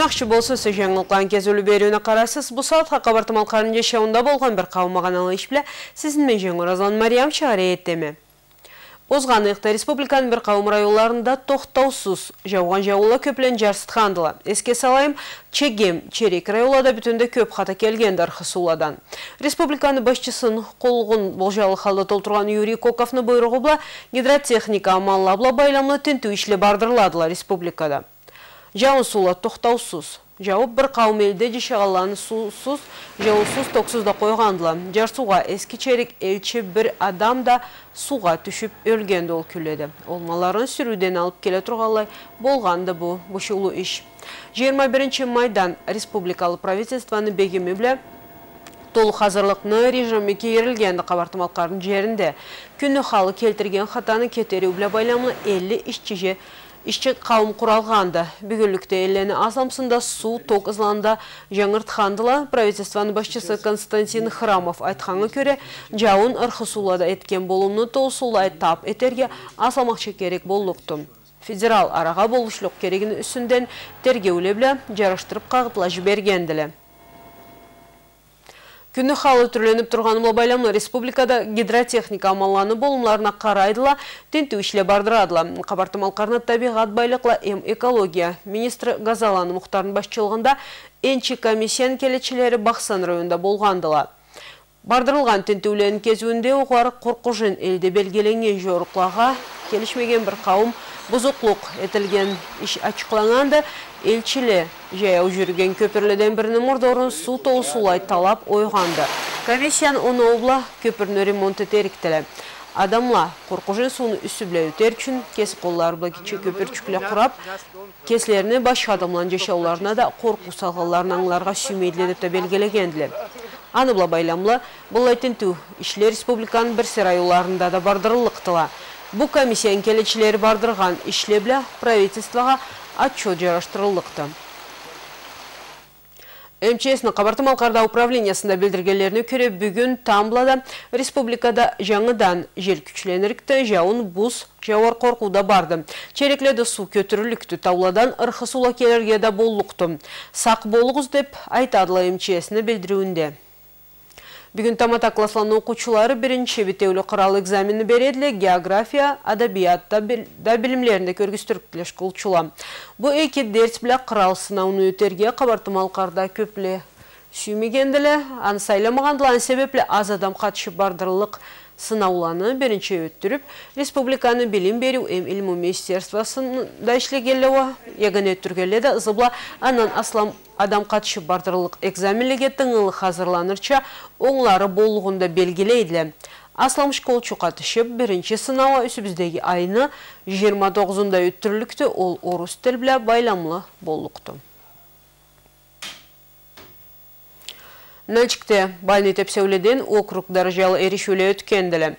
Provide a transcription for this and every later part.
Бүгін ақшы болсы сі жаңылған кезулі беруіне қарасыз, бұл саатқа қабартымал қарынже шауында болған бір қауымаған алы ішпілі, сізін мен жаңыр азан Мариам шығары еттемі. Озғанықта республиканың бір қауым райоларында тоқтаусыз жауған жауыла көплен жарсытқандылы. Еске салайым, Чегем, Черек райолада бүтінді көп қата келгенді арқысуладан. Республиканы башчысын қолғын болжалы қалды толтырған Юрий Коковны бұйрығы гидротехника амаллабла байламлы тінту ішлі бардырладыла республикада. Жауын сула тоқтаусыз. Жауып бір қауым елде жешағаланы сусыз, жауысыз токсызда қойғандыла. Жарсуға ескі черек елчі бір адам да суға түшіп өлгенді ол күледі. Олмаларын сүруден алып келе тұрғалай болғанды бұл бұшылу іш. 21 майдан республикалы правительстваны бегемі біле толы қазырлықны режимі кейірілгенді қабартымалқардың жерінде. Күні халы келтірген қатаны кетері біле байламы 50 ішчеже Ишчі қауым құралғанды. Бүгілікті елені асамсында су ток ызланда жаңыртқандыла правительстваны башчысы Константин Храмов айтқаңы көре жауын ырқысулада еткен болымны толсулай тап етерге асамақшы керек болуқты. Федерал араға болушылық керегін үсінден тергеулеблі жарыштырып қағытла жібергенділі. Күні халы түрленіп тұрғанымла байламлы республикада гидротехника амаланы болымларына қарайдыла, тенті үшле бардырадыла. Қабартымал қарнат табиғат байлықла эм экология. Министр Газаланы мұқтарын башчылығында энчи комиссиян келечілері бақсан районда болғандыла. Бардырылған тентеулен кезуінде оғары қорқұжын елде белгеленген жорықлаға келішмеген бір қауым бұзықлық етілген іш ачықланғанды елчілі жаяу жүрген көпірледен бірінің мұрдорын су толсулай талап ойғанды. Комиссиян оны обла көпірні ремонт етеріктілі. Адамла қорқужын суыны үсі өтер үшін кес қоллары бұла кече көпір чүкілі құрап, кеслеріне баш адамлан жешауларына да қорқу салғаларын аңларға сүмейділеді белгелегенділі. Аны бұла байламлы, бұл айтын ту, ішлер республиканың бір серайуларында да бардырылықтыла. Бұл комиссиян келечілері бардырған ішлеблі правительствоға отчет жараштырылықты. МЧС-ның қабартымал қарда управлениясында білдіргелеріне көре бүгін Тамблада республикада жаңыдан жел күчленірікті жауын бұз жауар қорқуда барды. Черекледі су көтірілікті тауладан ұрқысула келерге болуқты. Сақ болуғыз деп айтадылы МЧС-ні білдіруінде. Бүгін тамата класслан оқучылары бірінші бітеулі құрал экзамені береділі география, адабиятта да білімлерінде көргістіріктілеш құлчыла. Бұл эйке дерс білі құрал сынауыны өтерге қабартымал қарда көплі сүймегенділі, ансайламағандылан себеплі аз адам қатшы бардырылық сынауланы бірінші өттіріп, республиканы білім беру әм ilmu министерствосында ішлегелі егін өттіргеледі, зыбла анан аслам адам қатшы бардырылық экзаменлеге тыңылы хазырланырча оңлары болуғында белгілейді. Аслам школ чуқатышып бірінші сынауа үсібіздегі айны 29-ында өттірлікті ол орыс тіл байламлы болуқты. Нөлчікте бальный тепсеуледен округ даражалы ерішулі өткенділі.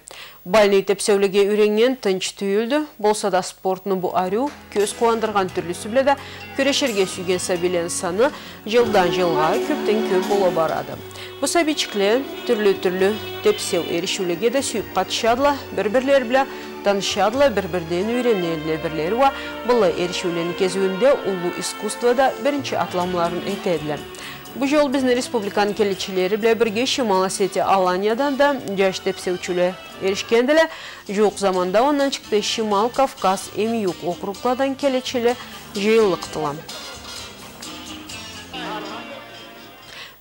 Бальный тепсеулеге үренген тынч түйілді, болса да спортны бұ арю, көз қуандырған түрлісі біледі, көрешерге сүйген сәбилен саны жылдан жылға көптен көп бола барады. Бұ сәбичікле түрлі-түрлі тепсеу ерішулеге де сүйіп қатышадыла, бір-бірлер білі танышадыла, бір-бірден үйренелі бірлері ва, бұлы ерішулені кезуінде ұлы искусствода бірінші атламларын әйтеділі. Бұл жол біздің республиканың келечілері біле бірге Шимал Аланиядан да жаш тепсеучілі ерішкенділі. Жоқ заманда онан шықты Шимал Кавказ Емиюк округладан келечілі жиылықтылам.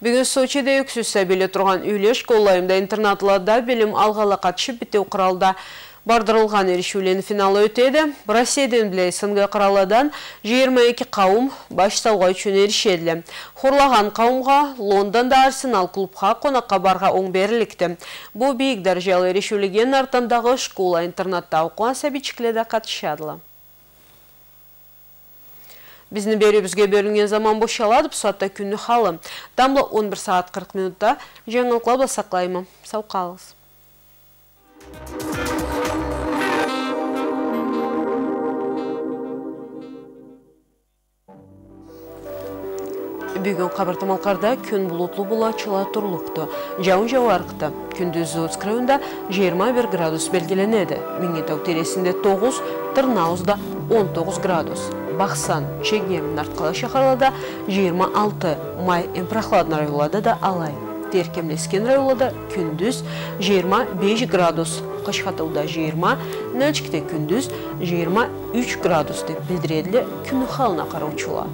Бүгін Сочиде үксіз сәбелі тұрған үйлі школайымда интернатларда білім алғала қатшып бітеу құралда бардырылған ерішулен финалы өтеді. Россиядан біле сынғы қыраладан 22 қауым баш сауға үшін ерішеділі. Хорлаған қауымға Лондонда Арсенал клубқа қонаққа барға оң берілікті. Бұл бейік дәржалы ерішулеген артындағы школа интернатта оқуан сәбичікледі қатышадылы. Біздің бері бізге бөлінген заман бошалады, бұсатта күнні халы. Дамлы 11 саат 40 минутта жаңылқлабы сақлаймы. Сау қалыңыз. Бүгін қабыртымалқарда күн бұлытлы бұла чыла тұрлықты. Жауын жауарқыты. Күндіз Зоцк 21 градус белгіленеді. Меңетау тересінде 9, Тырнаузда 19 градус. Бақсан, Чегем, Нарткала шақарлада 26 май Эмпрохладна райолада да алай. Теркемлескен райолада күндіз 25 градус, Қашқатауда 20, Нәлчікте күндіз 23 градус деп білдіреділі күні қалына қараучыла.